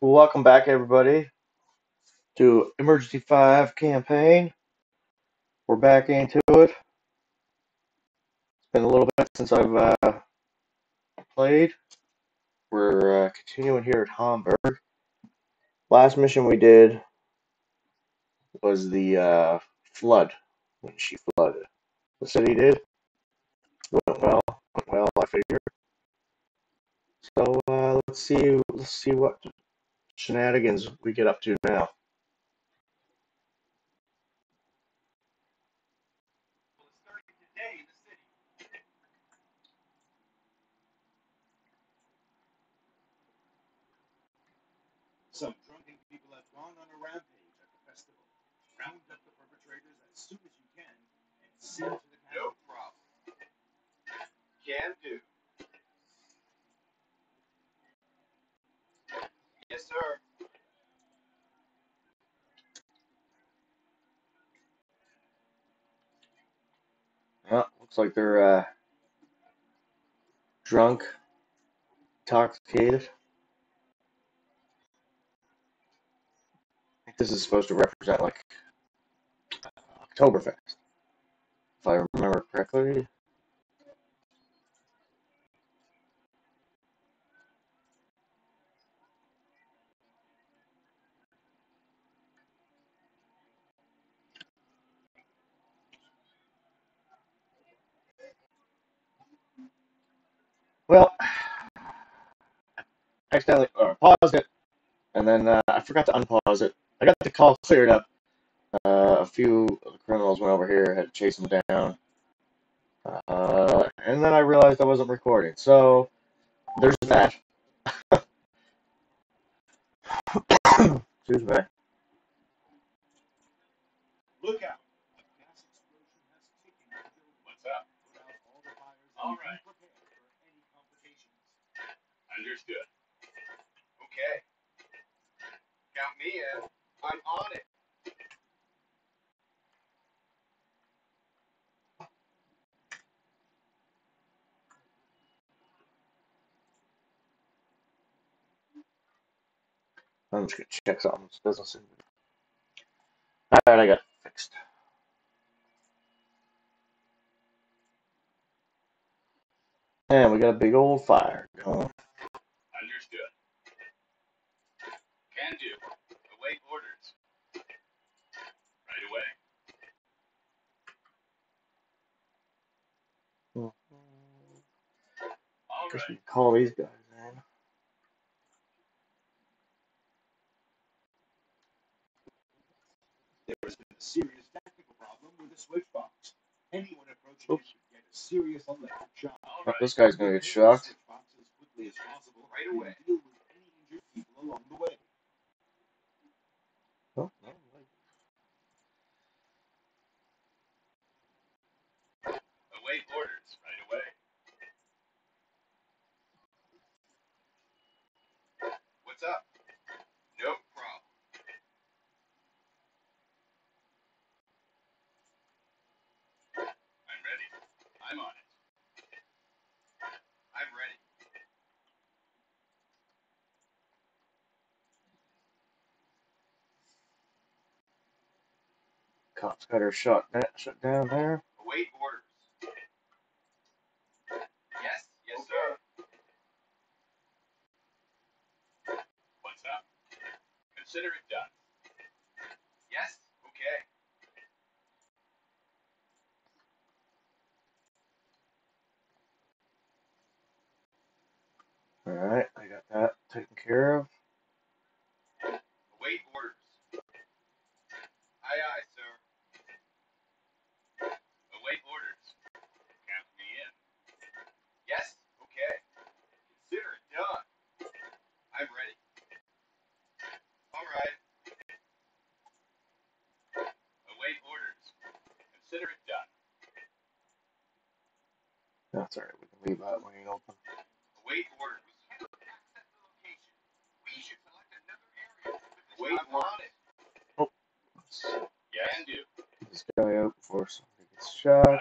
Welcome back, everybody, to Emergency 5 campaign. We're back into it. It's been a little bit since I've uh, played. We're uh, continuing here at Hamburg. Last mission we did was the uh, flood, when she flooded. The city did. Went well. Went well, I figure. So uh, let's see. Let's see what shenanigans we get up to now. Some drunken people have gone on a rampage at the festival. Round up the perpetrators as soon as you can and send to the No problem. Can do. Yes, sir. Well, looks like they're uh, drunk, intoxicated. I think this is supposed to represent like Oktoberfest, if I remember correctly. Well, accidentally or paused it, and then uh, I forgot to unpause it. I got the call cleared up. Uh, a few of the criminals went over here, had to chase them down, uh, and then I realized I wasn't recording. So there's that. Excuse me. Look out! What's up? All right. Understood. Okay. Count me in. I'm on it. I'm just gonna check something. This doesn't seem. All right, I got it fixed. And we got a big old fire going. Understood. Can do. Await orders. Right away. All Guess right. we can call these guys in. There has been a serious technical problem with the switch box. Anyone approaching Oops. it could get a serious electric shock. Right. this guy's gonna get shocked. as quickly as possible Right and away. Deal with any injured people along the way. Oh, no, Await orders. Right away. What's up? No problem. I'm ready. I'm on it. I'm ready. Cops got her shot shut down there. Await orders. Yes, yes, sir. What's up? Consider it done. Yes, okay. All right, I got that taken care of. Await orders. Aye, aye, sir. Await orders. Count me in. Yes, okay. Consider it done. I'm ready. All right. Await orders. Consider it done. That's all right. We can leave that lane open. Await orders. We should select another area. Wait on it. Oh. Let's Can do. this guy out before somebody gets shot.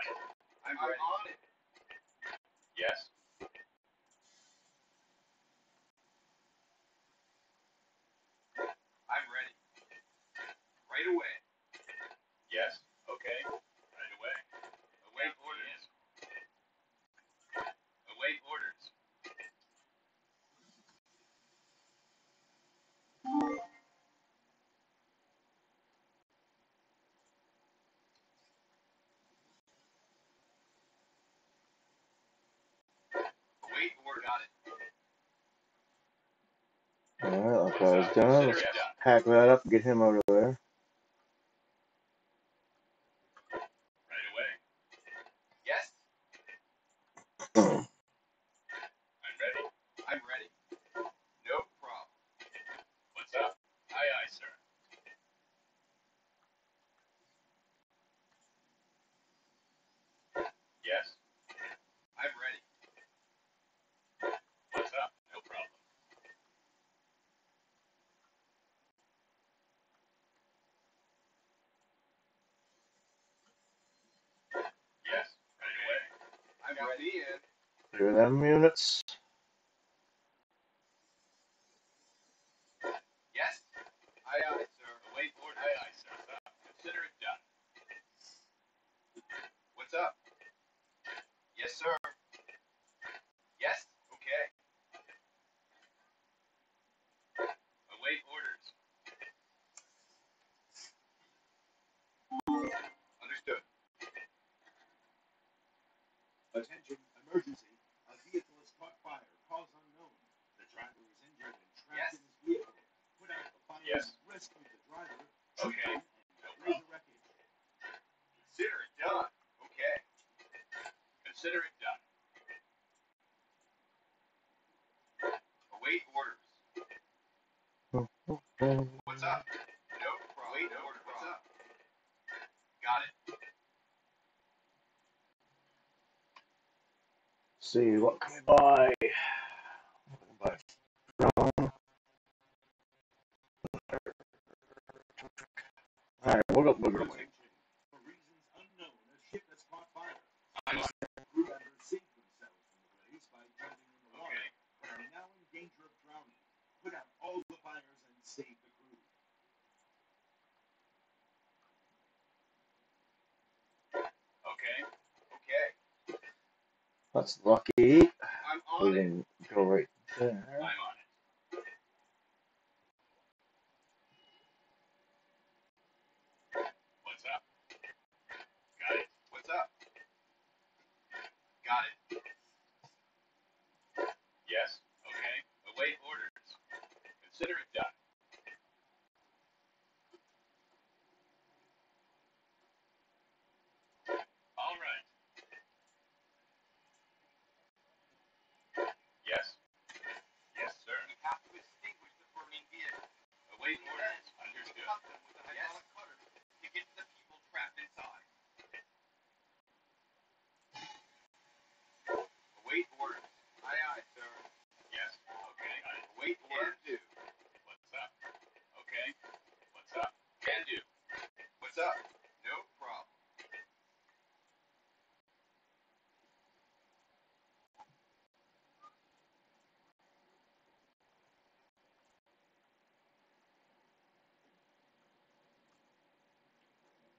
Doing them units. see what That's lucky. We didn't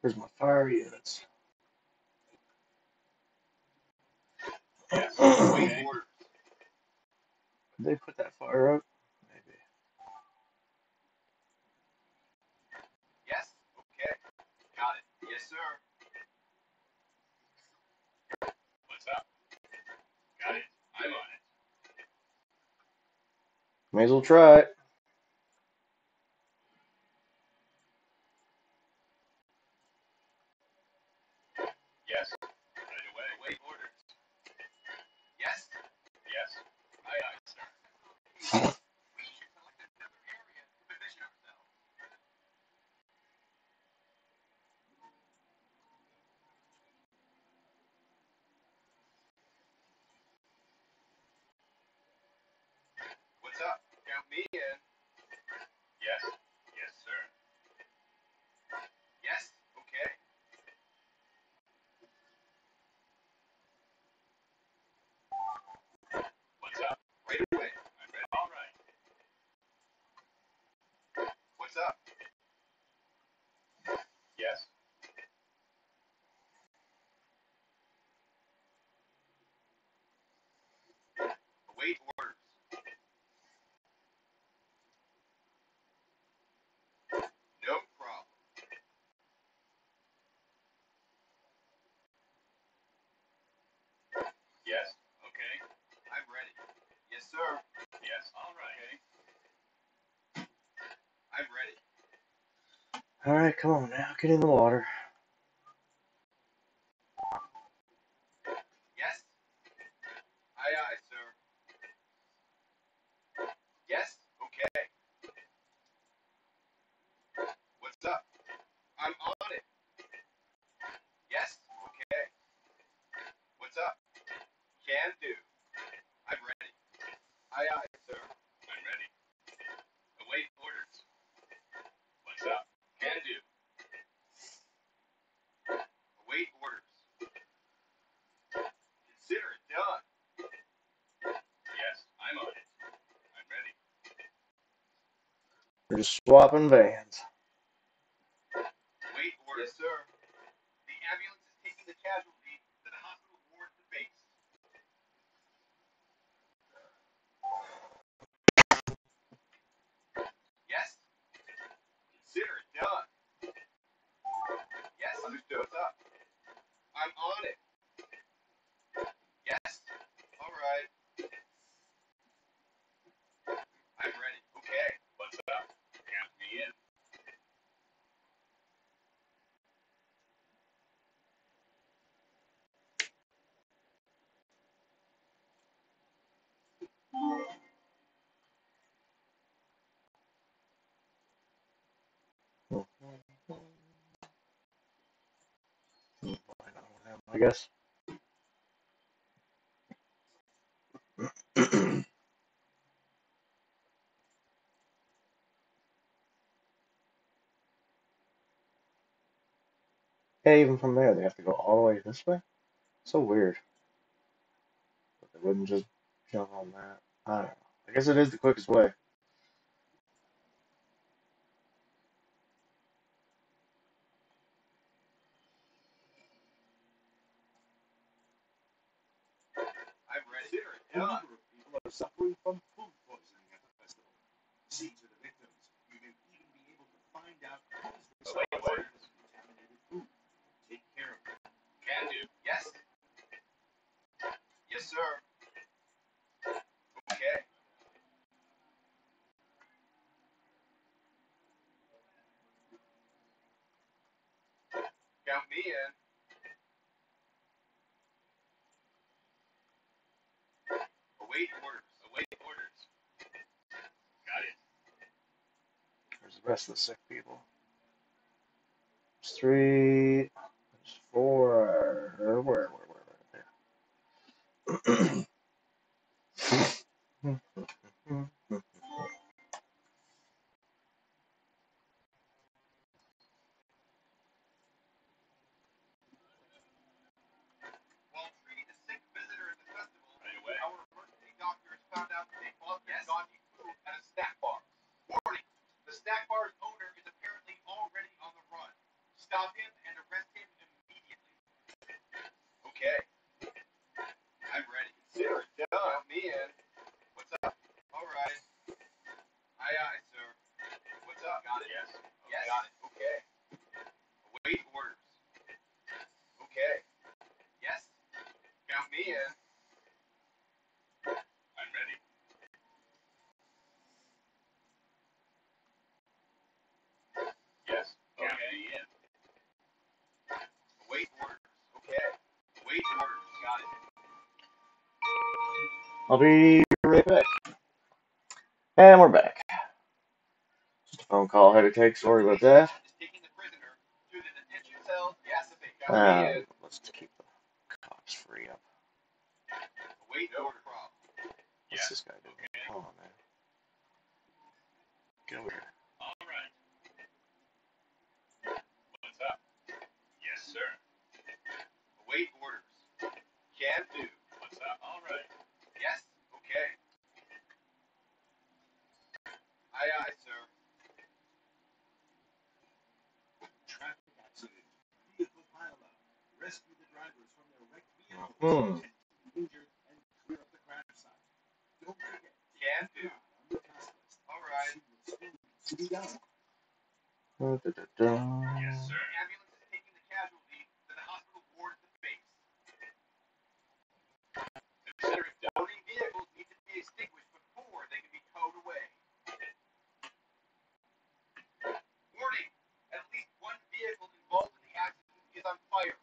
Where's my fire units? Did they put that fire out. Maybe. Yes, okay. Got it. Yes, sir. What's up? Got it. I'm on it. May as well try it. Yes. Okay. I'm ready. Yes, sir. Yes. All right. Okay. I'm ready. All right, come on now. Get in the water. Swapping vans. Wait orders. Yes, sir. The ambulance is taking the casualty to the hospital ward at the base. Yes? Consider it done. Yes, understood. What's up? I'm on it. Yes? All right. I'm ready. Okay. What's up? Count me in. I guess. even from there, they have to go all the way this way. So weird. But they wouldn't just jump on that. I don't know. I guess it is the quickest way. I'm ready. Consider it A number of people are suffering from food poisoning at the festival. See to the victims. You may even be able to find out who's responsible for contaminated food. Take care of them. Can do. Yes? Yes, sir. Okay. Count me in. Await orders. Await orders. Got it. There's the rest of the sick people. Three. I'll be right back. And we're back. Just a phone call I had to take. Sorry about that. Uh, is Da, da, da, yes, sir. Ambulance is taking the casualty to the hospital ward at the base. Consider if donating vehicles need to be extinguished before they can be towed away. Warning! At least one vehicle involved in the accident is on fire.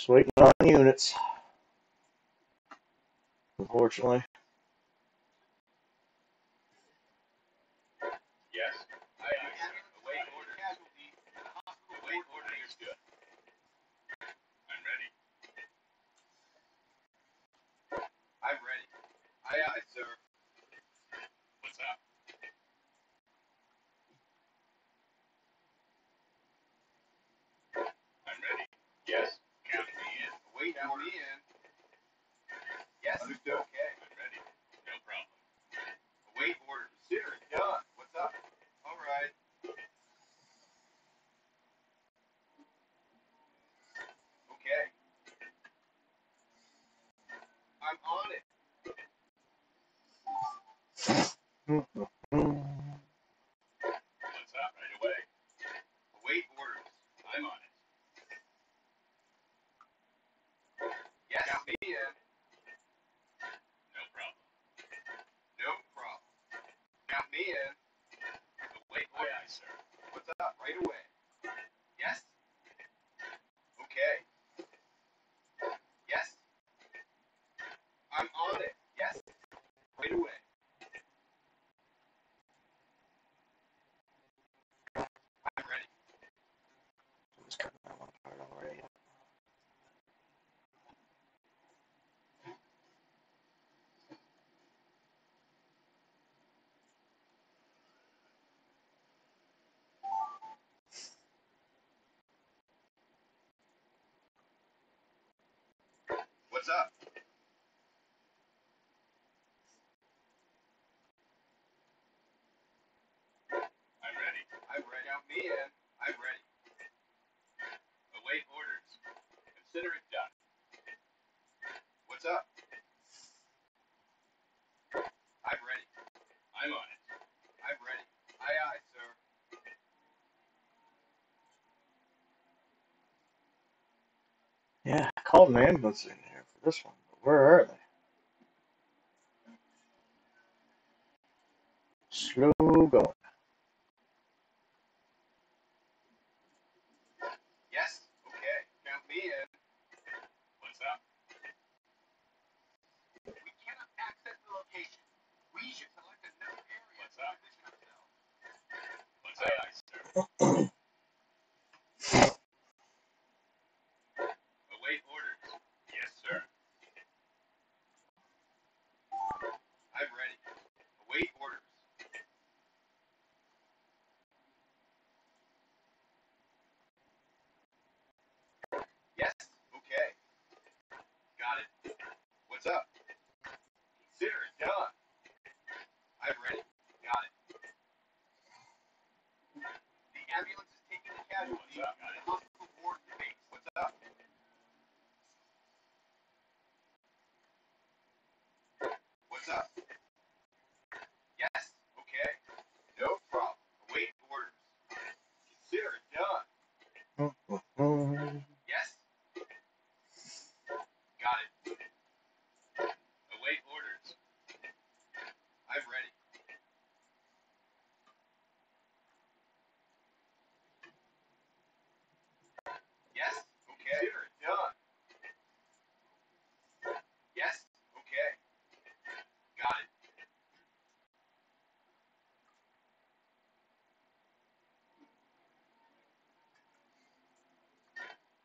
Just waiting on units. Unfortunately. movement What's up? I'm ready. I'm ready, out me in. I'm ready. Await orders. Consider it done. What's up? I'm ready. I'm on it. I'm ready. Aye, aye, sir. Yeah, called an ambulance this one.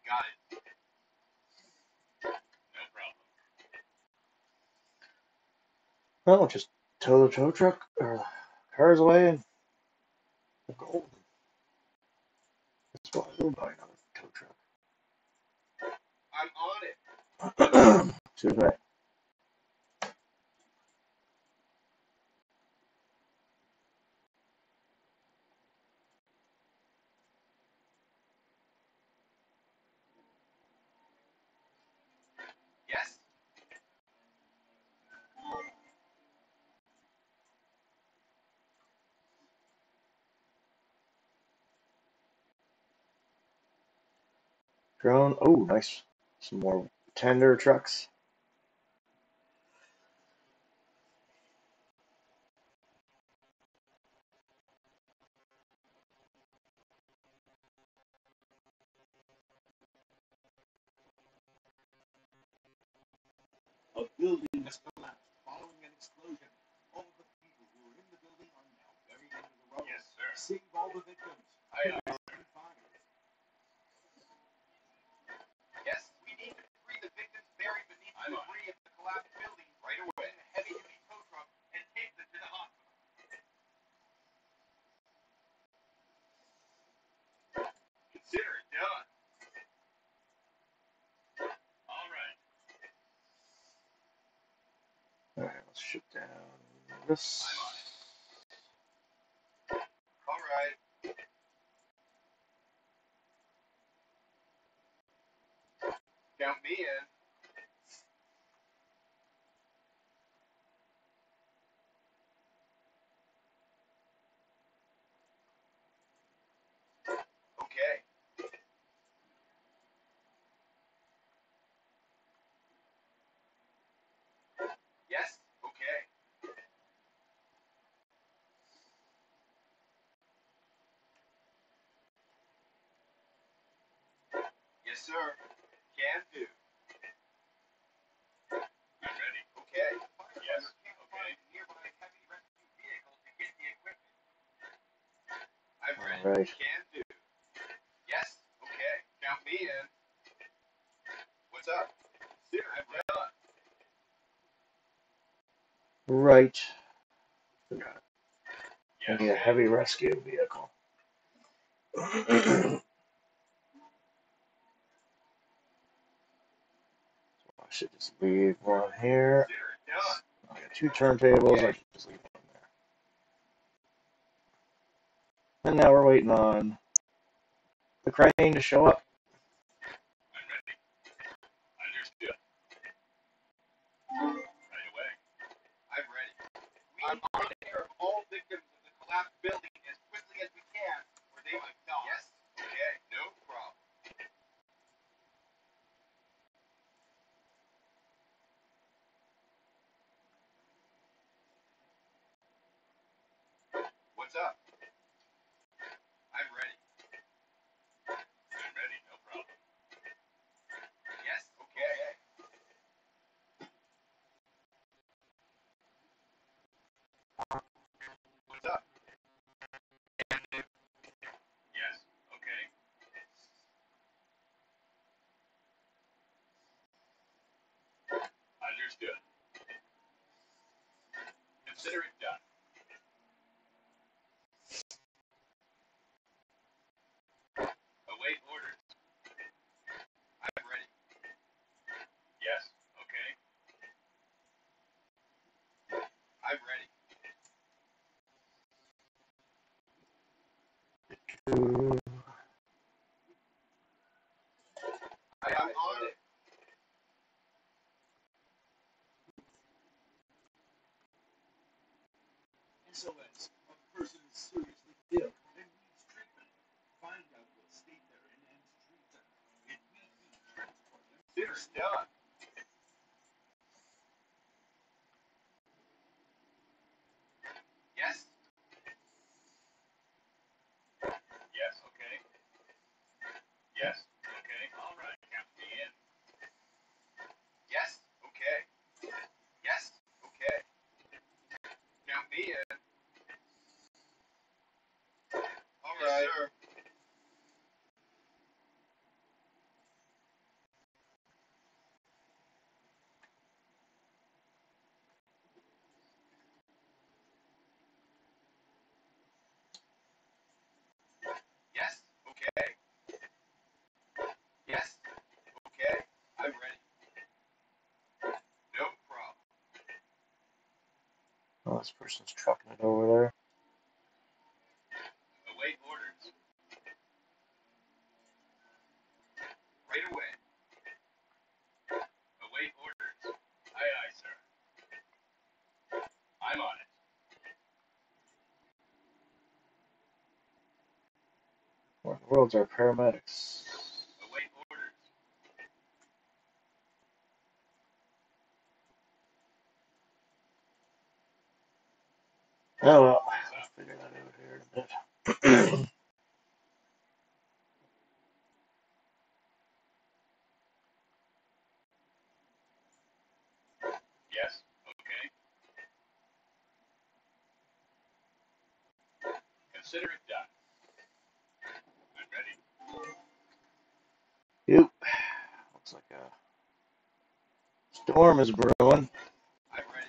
Got it. No problem. Well, just tow the tow truck or cars away and we're. That's why I will buy another tow truck. I'm on it. Too bad. Drone. Oh, nice. Some more tender trucks. A building has collapsed following an explosion. All the people who were in the building are now buried under the rubble. Yes, sir. Save all the victims. Aye, aye. Open fire. Yes, we need to free the victims buried beneath the debris of the collapsed building right away. A heavy-duty tow truck and take them to the hospital. Consider it done. All right. All right, let's shut down this. All right. Count me in. Okay. Yes, okay. Yes, sir. Can do. I'm ready. Okay. Yes. Okay. Nearby heavy rescue vehicle to get the equipment. I'm ready. All right. Can do. Yes. Okay. Count me in. What's up? Consider it done. Right. Yes. need a heavy rescue vehicle. should just leave one here. I got two turntables. I should just leave one there. And now we're waiting on the crane to show up. I'm all victims of the collapsed building as quickly as we can, or they might die. Yes. Okay. No problem. What's up? I'm ready. I'm ready. No problem. Yes. Okay. What's up? Yes. Okay. Understood. Consider it done. Await orders. I'm ready. Yes. Okay. I'm ready. I am on it. SOS. A person is seriously ill and needs treatment. Find out what state they're in and treat them. And we can transport them, it done. Yes. Yes. Okay. Yes. Okay. All right. Count me in. Yes. Okay. Yes. Okay. Count me in. All right. Yes, sir. Yes. Okay. Yes. Okay. I'm ready. No problem. Oh, this person's trucking it over there. Await orders. Right away. Await orders. Aye, aye, sir. I'm on it. What in the world's our paramedics? Await orders. Oh well, I'll figure that out here in a bit. Yes. Okay. Consider it done. I'm ready. Yep. Looks like a storm is brewing. I'm ready. Aye, aye, aye, aye. Yes. Yes. No problem. Consider it done. Yes, consider it done. Wait orders. Can do. Yes. Okay. I'm ready. Got it. I'm ready. Okay. I'm ready.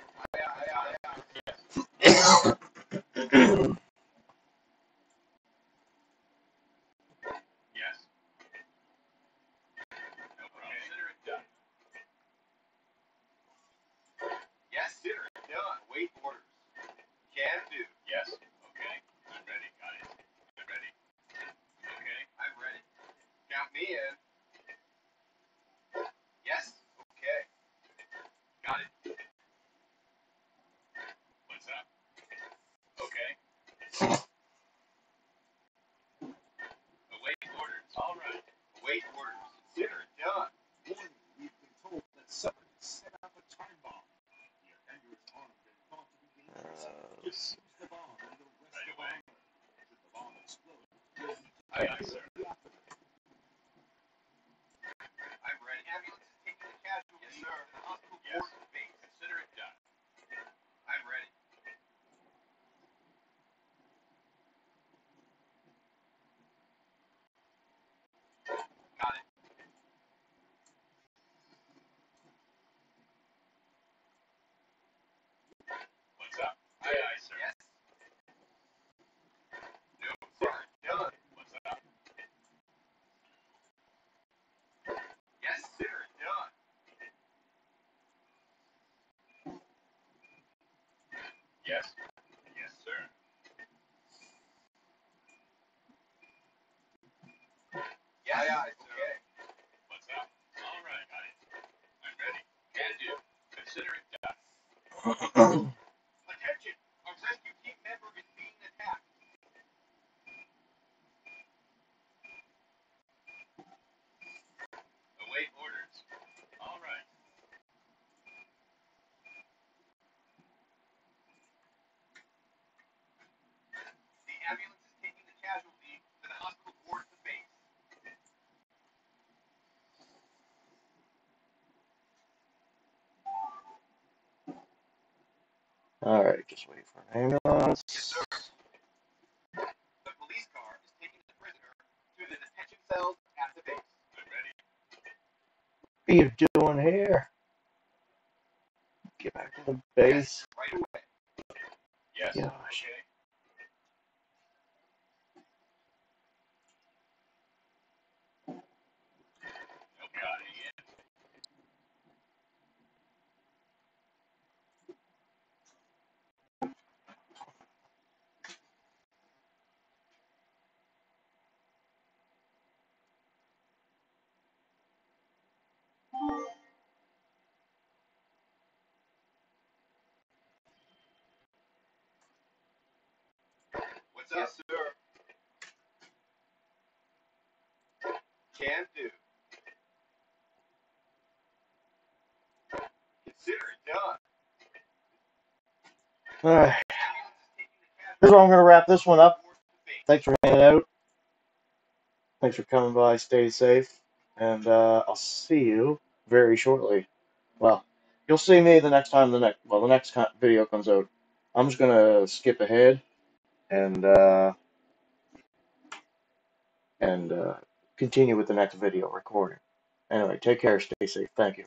Yes. Yes, center done. Wait orders. Can do. Yes. Okay. I'm ready. Got it. Okay. I'm ready. Count me in. Yes. Okay. Got it. What's up? Okay. Await orders. All right. Await orders. Consider it done. Warning, we've been told that someone set up a time bomb. The offender is armed and thought to be dangerous. Uh, Just use the bomb and the rest Right of away. armor. Should the bomb explode, you'll need to Aye, aye, sir. be after it. I'm ready. Ambulance is taking the casualty yes, sir. to the hospital yes. board base. Consider it done. I'm ready. Got it. What's up? Aye, aye, sir. Yes. No, sir. Done. What's up? Yes, sir. Done. Yes. Yes, sir. Yes. Aye, aye, okay. What's up? All right, got it. I'm ready. Can do. Consider it done. Attention! A rescue team member is being attacked. Await orders. All right. The ambulance is taking the casualty to the hospital ward at the base. Alright, just wait for an ambulance. Yes, sir. The police car is taking the prisoner to the detention cells at the base. I'm ready. What are you doing here? Get back to the base. Right away. Yes. Gosh. Okay. No got it yet. Up, sir? Can do. Consider it done. Is taking here's where I'm gonna wrap this one up. Thanks for hanging out. Thanks for coming by. Stay safe. And uh, I'll see you very shortly. Well, you'll see me the next time the next well the next video comes out. I'm just gonna skip ahead and uh, and uh, continue with the next video recording. Anyway, take care. Stay safe. Thank you.